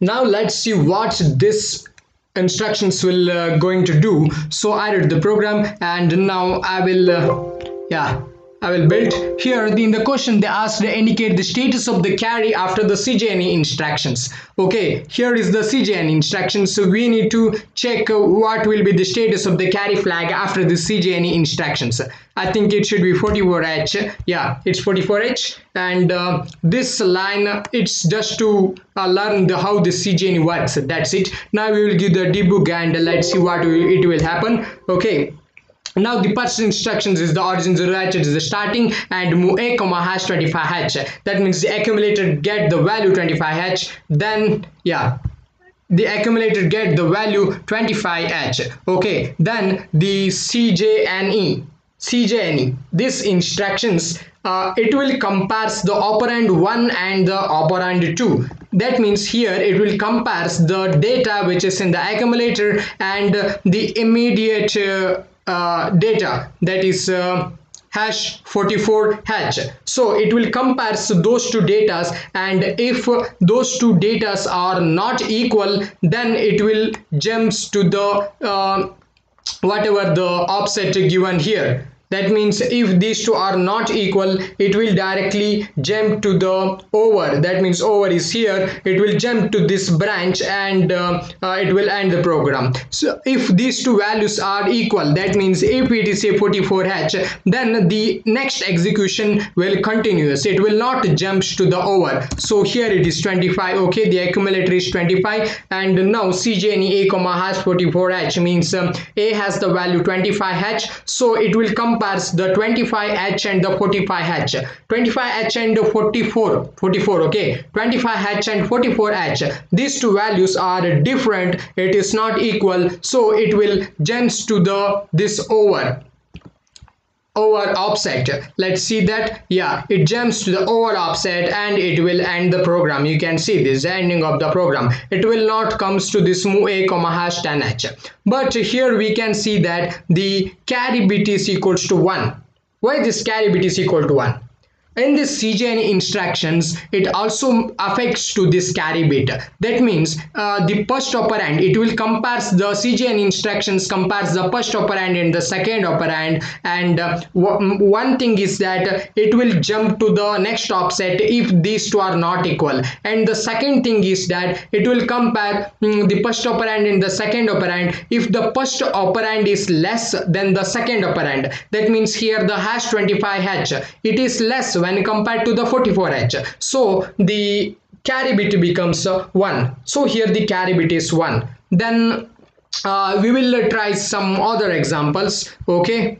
now let's see what this instructions will uh, going to do. So i read the program and now i will uh, yeah I will build. Here in the question they asked to indicate the status of the carry after the CJNE instructions. Okay here is the CJNE instructions. So we need to check uh, what will be the status of the carry flag after the CJNE instructions. I think it should be 44H yeah it's 44H and uh, this line it's just to uh, learn the, how the CJNE works. That's it. Now we will give the debug and let's see what it will happen. Okay now the first instructions is the origin 0 h is the starting and move a comma hash 25h that means the accumulator get the value 25h then yeah. The accumulator get the value 25h okay then the cjne cjne this instructions uh, it will compares the operand 1 and the operand 2 that means here it will compares the data which is in the accumulator and the immediate uh, uh, data that is uh, hash 44 hash so it will compare those two datas and if those two datas are not equal then it will jumps to the uh, whatever the offset given here that means if these two are not equal it will directly jump to the over. That means over is here. It will jump to this branch and uh, uh, it will end the program. So if these two values are equal that means if it is a 44h then the next execution will continuous. It will not jump to the over. So here it is 25 okay the accumulator is 25 and now cjne a comma has 44h means um, a has the value 25h so it will come compares the 25H and the 45H. 25H and 44, 44 okay. 25H and 44H. These two values are different. It is not equal. So it will jumps to the this over over offset. Let's see that. Yeah it jumps to the over offset and it will end the program. You can see this ending of the program. It will not comes to this move a comma hash 10h but here we can see that the carry btc equals to 1 why this carry bit is equal to 1 in this CJNE instructions it also affects to this carry bit. That means uh, the first operand it will compares the CJNE instructions compares the first operand and the second operand and uh, one thing is that it will jump to the next offset if these two are not equal. And the second thing is that it will compare um, the first operand and the second operand if the first operand is less than the second operand that means here the hash 25h it is less when when compared to the 44h so the carry bit becomes uh, 1 so here the carry bit is 1 then uh, we will try some other examples okay?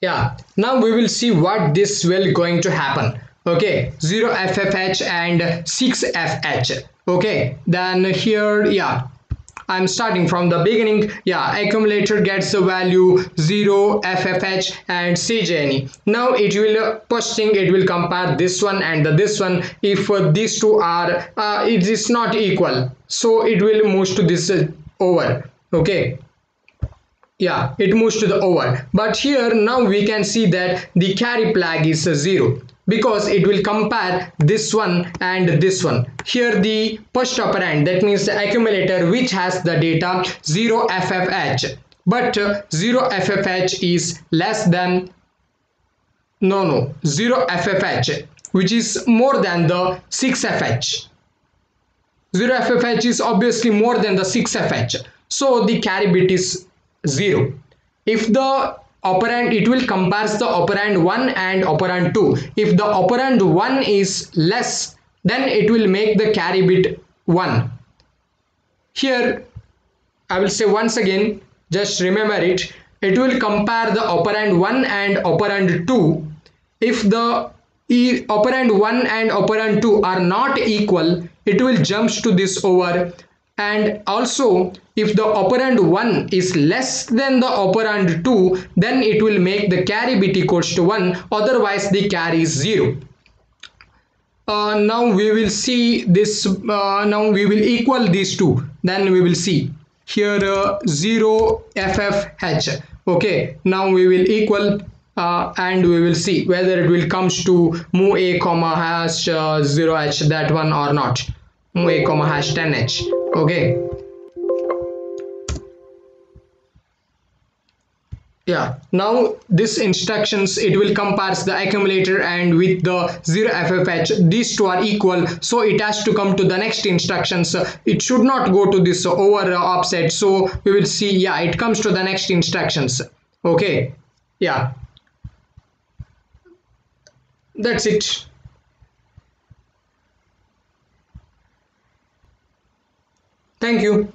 Yeah. Now we will see what this will going to happen okay? 0 ffh and 6 fh okay? Then here yeah I'm starting from the beginning. Yeah accumulator gets the value 0 FFH and CJNE now it will first thing it will compare this one and the, this one. If uh, these two are uh, it is not equal so it will move to this uh, over. Okay? Yeah it moves to the over. But here now we can see that the carry flag is 0 because it will compare this one and this one. Here the first operand that means the accumulator which has the data 0 ffh but uh, 0 ffh is less than no no 0 ffh which is more than the 6 fh 0 ffh is obviously more than the 6 fh so the carry bit is 0 if the operand it will compares the operand 1 and operand 2 if the operand 1 is less then it will make the carry bit 1 here I will say once again just remember it. It will compare the operand 1 and operand 2 if the operand 1 and operand 2 are not equal it will jumps to this over and also if the operand 1 is less than the operand 2 then it will make the carry bit equals to 1 otherwise the carry is 0 uh, now we will see this uh, now we will equal these two. Then we will see here uh, 0 ffh okay now we will equal uh, and we will see whether it will comes to mu a comma hash uh, 0h that one or not. Mu a comma hash 10h okay. Yeah. Now this instructions it will compares the accumulator and with the 0 ffh these two are equal. So it has to come to the next instructions. It should not go to this over offset. So we will see. Yeah it comes to the next instructions. Okay. Yeah. That's it Thank you.